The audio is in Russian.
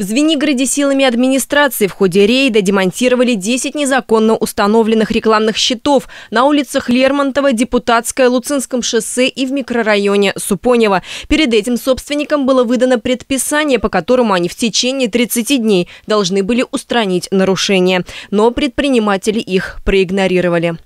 В Звенигороде силами администрации в ходе рейда демонтировали 10 незаконно установленных рекламных щитов на улицах Лермонтова, Депутатская, Луцинском шоссе и в микрорайоне Супонева. Перед этим собственникам было выдано предписание, по которому они в течение 30 дней должны были устранить нарушения. Но предприниматели их проигнорировали.